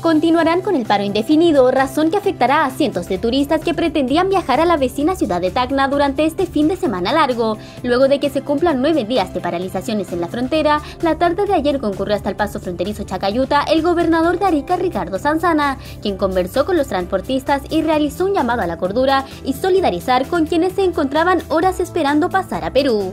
continuarán con el paro indefinido, razón que afectará a cientos de turistas que pretendían viajar a la vecina ciudad de Tacna durante este fin de semana largo. Luego de que se cumplan nueve días de paralizaciones en la frontera, la tarde de ayer concurrió hasta el paso fronterizo Chacayuta el gobernador de Arica, Ricardo Sanzana, quien conversó con los transportistas y realizó un llamado a la cordura y solidarizar con quienes se encontraban horas esperando pasar a Perú.